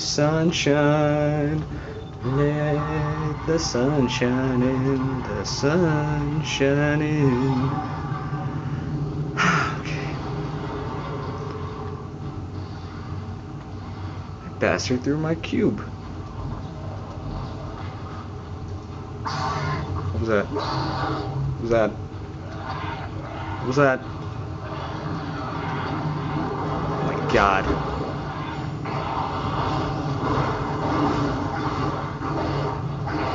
sunshine. Let the sun shine in, the sun shine in. okay. That her through my cube. What was that? What was that? What was that? Oh my god.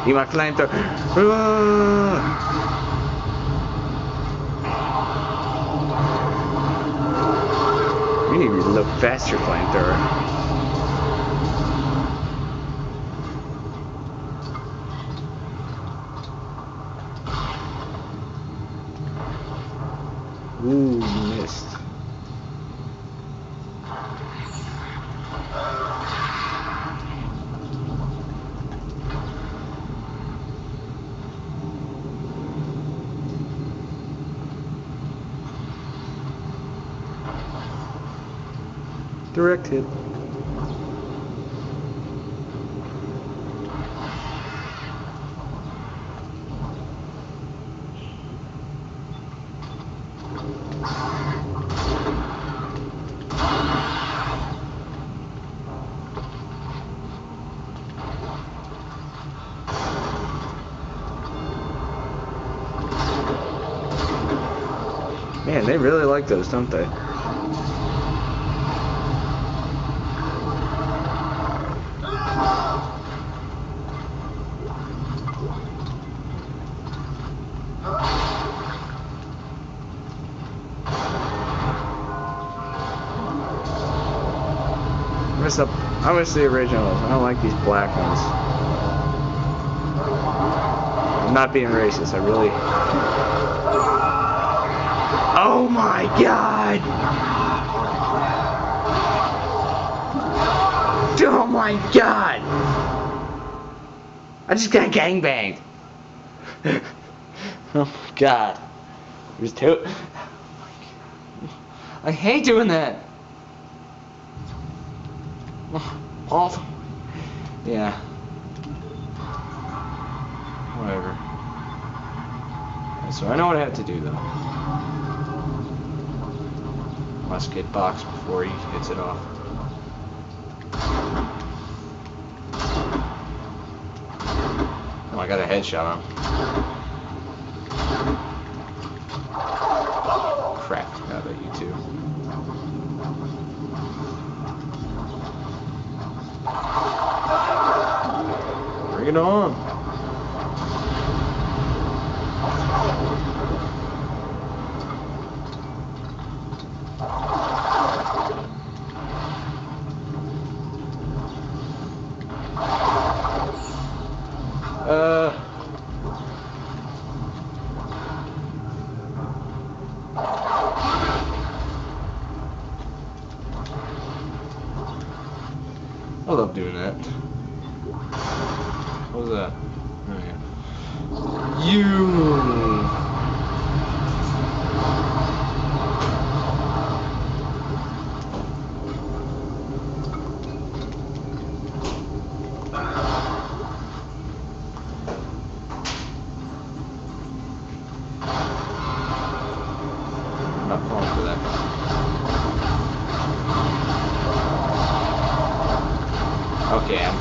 Eat my flamethrower. Ah! We need to reload faster flamethrower. Ooh, missed. Direct hit. Man, they really like those, don't they? I miss the originals. I don't like these black ones. I'm not being racist. I really. Oh my god! Oh my god! I just got gangbanged. oh my god. Was too. I hate doing that. Awful. Yeah. Whatever. So I know what I have to do though. Must get box before he hits it off. Oh, I got a headshot on. Crap, how about you two? Bring it on. Uh. I love doing that. What was that? Oh, yeah. You. I'm not falling for that. Okay, I'm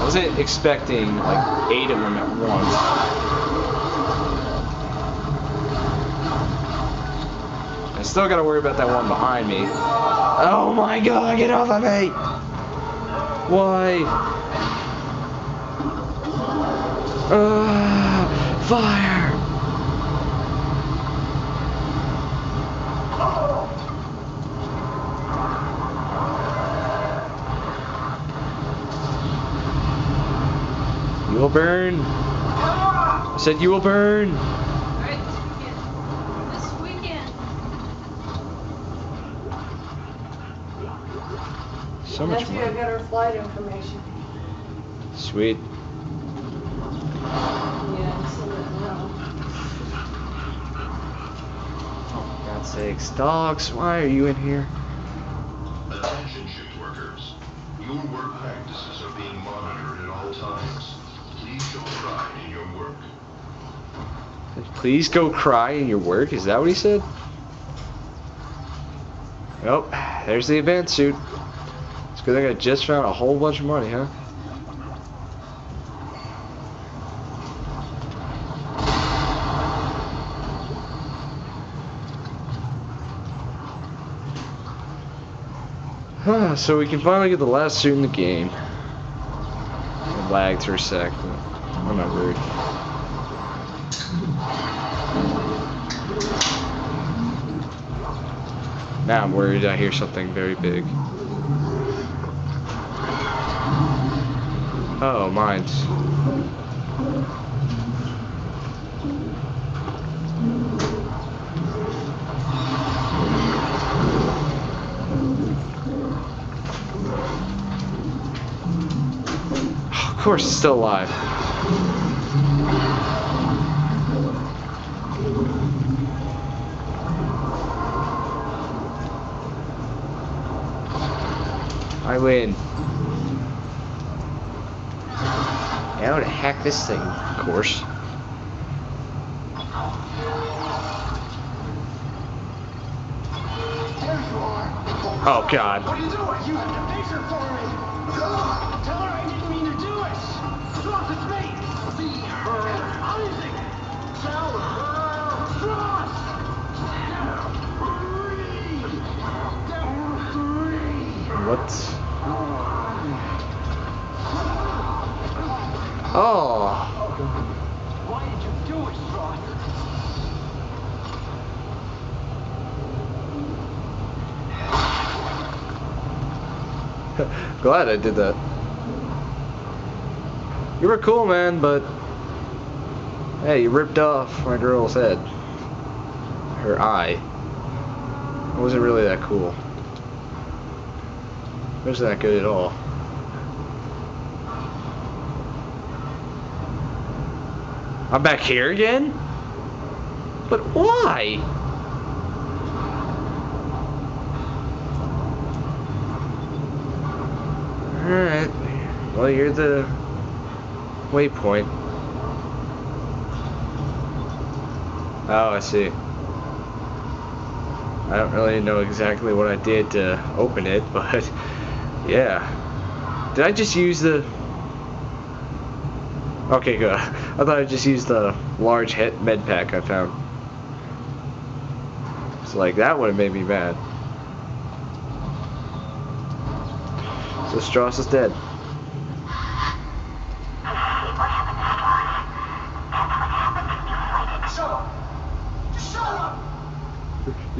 I expecting like eight of them at once. I still gotta worry about that one behind me. Oh my god, get off of me! Why? Uh, fire! You will burn. I said you will burn. Alright, this weekend. So much That's where I more. got our flight information. Sweet. Yeah, so that now. Oh, for God's sakes. Dogs, why are you in here? Attention shift workers. Your work practices Please go cry in your work. Is that what he said? Nope. There's the advanced suit. It's good thing I just found a whole bunch of money, huh? so we can finally get the last suit in the game. It lagged for a sec, but I'm not worried. Now I'm worried I hear something very big. Oh, mines. Of course, it's still alive. I win. How to hack this thing, of course. There you are. Oh god. What are you doing? You have to face her for me. Tell her I didn't mean to do it. Stross, it's me. See her. Isaac. Tell her. What? Oh. Why did you do it, Stross? Glad I did that. You were cool, man, but hey, you ripped off my girl's head. Her eye. It wasn't really that cool. It wasn't that good at all. I'm back here again? But why? Alright. Well, you're the waypoint. Oh, I see. I don't really know exactly what I did to open it, but yeah. Did I just use the... Okay, good. I thought I just used the large hit med pack I found. So like, that would have made me mad. So Stross is dead.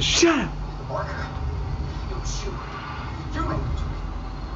Shut up. Just shut up.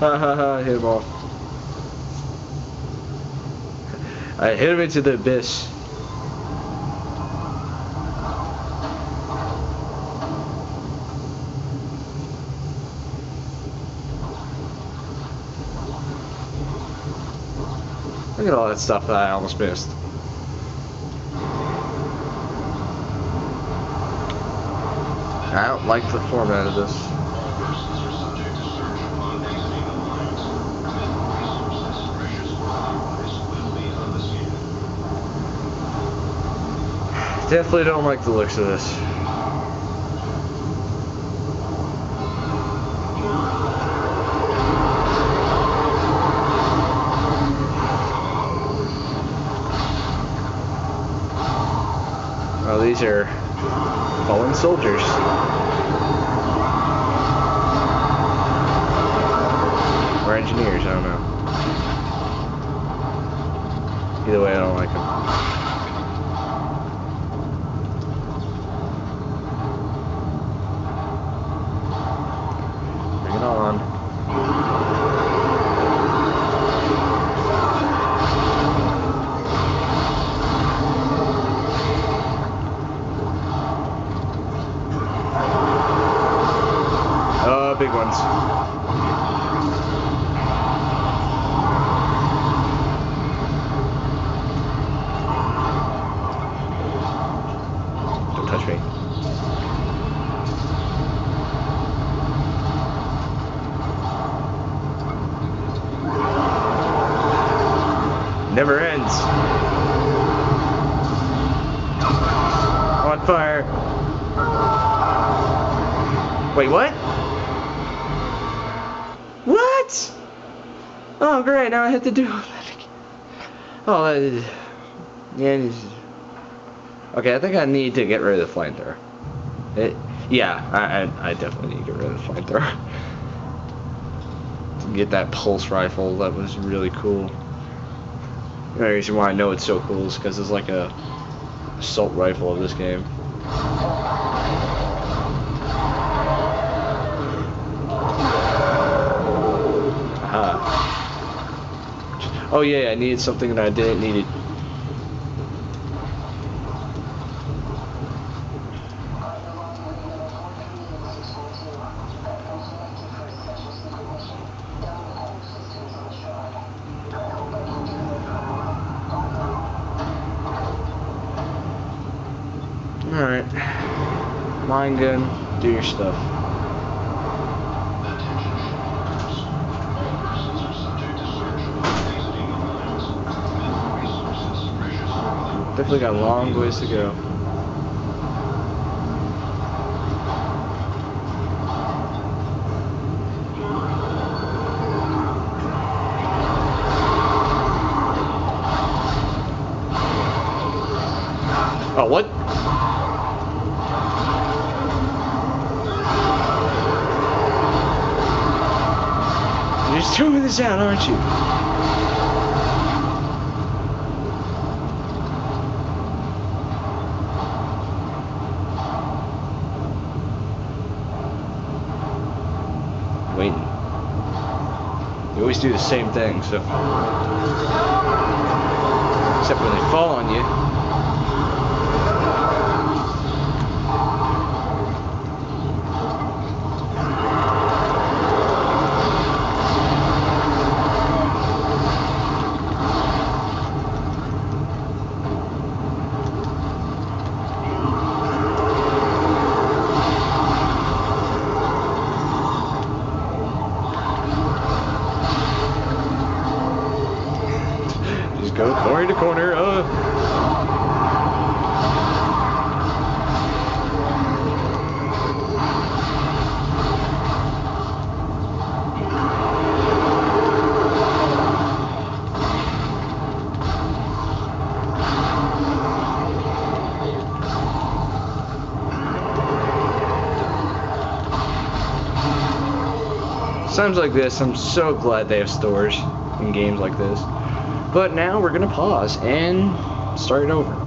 Ha hit him off. I hit him into the abyss. Look at all that stuff that I almost missed. I don't like the format of this. Definitely don't like the looks of this. Oh, these are fallen soldiers. Or engineers, I don't know. Either way, I don't like them. Bring it on. big ones. Don't touch me. Never ends. On fire. Wait, what? Oh, great. Now I have to do all that again. Oh, uh, that is... Yeah. Okay, I think I need to get rid of the flamethrower. It, yeah, I, I, I definitely need to get rid of the flamethrower. get that pulse rifle, that was really cool. The reason why I know it's so cool is because it's like a assault rifle of this game. Oh yeah, I needed something that I didn't need it. Alright. Mine gun, do your stuff. Definitely got a long ways to go. Oh, what? You're just throwing this out, aren't you? Waiting. You always do the same thing, so. Except when they fall on you. Just go corner to corner. Uh. Times like this, I'm so glad they have stores in games like this. But now we're gonna pause and start over.